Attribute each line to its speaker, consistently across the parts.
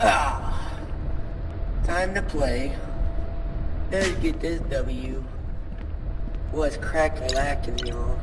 Speaker 1: Ah, time to play. Let's get this W. What's crack lacking, y'all?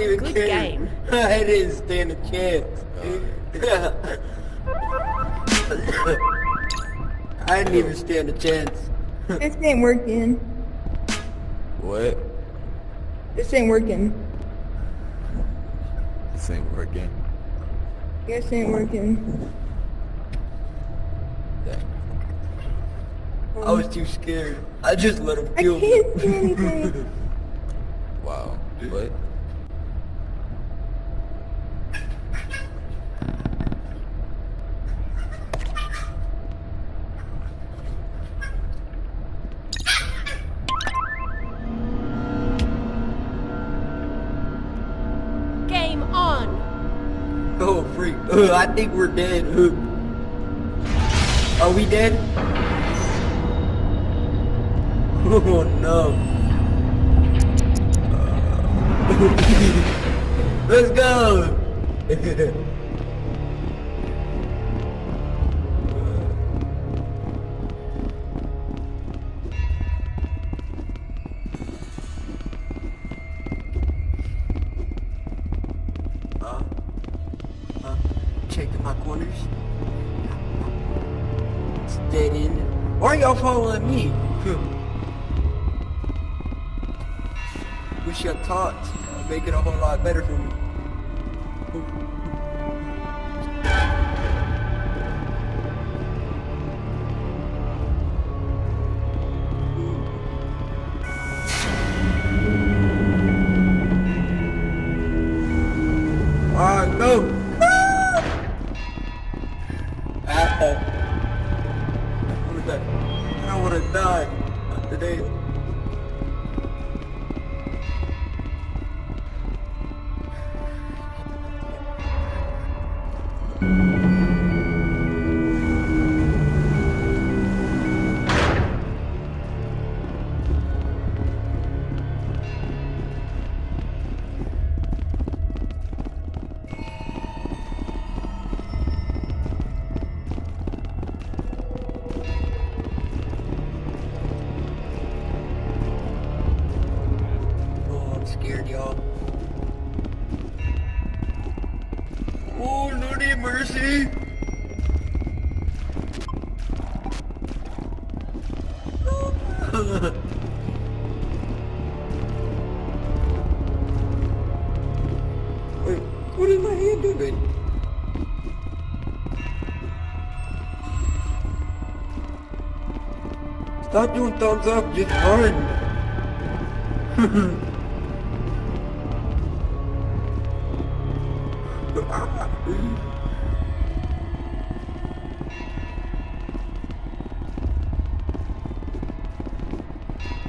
Speaker 1: Don't even
Speaker 2: Good
Speaker 1: care.
Speaker 2: game.
Speaker 1: I didn't stand a chance. I didn't even stand a chance.
Speaker 3: This ain't working.
Speaker 4: What?
Speaker 3: This ain't working.
Speaker 4: This ain't working.
Speaker 3: This ain't working.
Speaker 1: I was too scared. I just let him kill me.
Speaker 3: I can't see anything.
Speaker 4: Wow. What?
Speaker 1: I think we're dead. Are we dead? Oh, no. Uh, Let's go. my corners. It's dead end. Why are y'all following me? Wish talked. It'd Make it a whole lot better for me. Stop doing thumbs up, just run!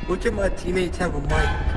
Speaker 1: Which of my teammates have a mic?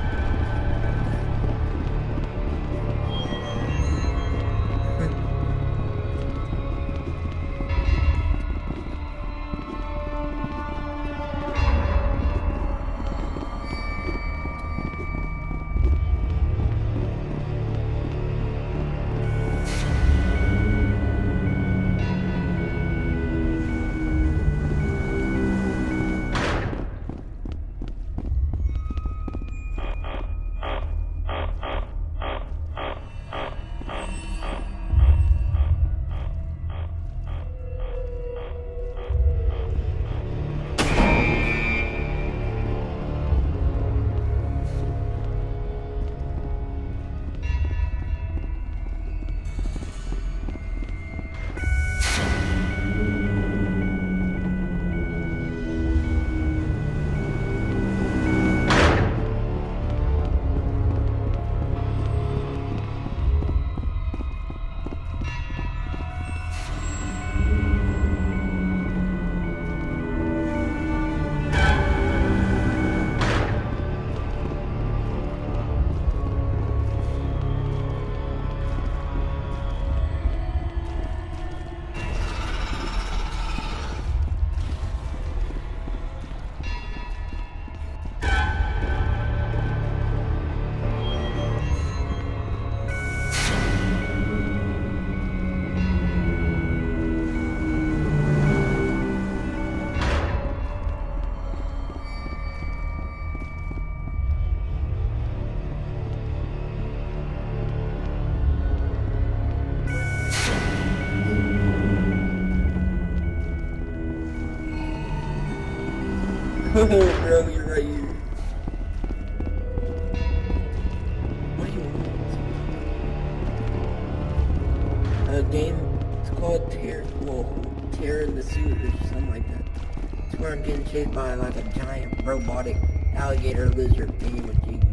Speaker 1: I'm getting chased by like a giant robotic alligator lizard thingy with